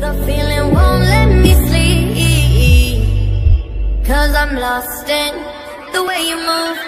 The feeling won't let me sleep. Cause I'm lost in the way you move